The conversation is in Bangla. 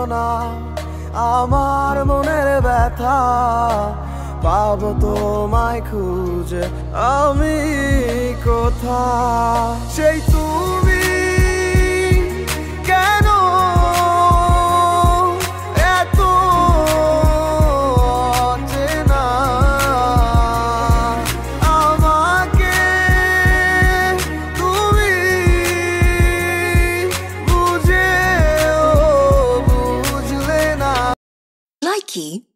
বেদনা আমার মনের ব্যথা। পাব তোমায় খুঁজে আমি কোথা সেই তুমি Key.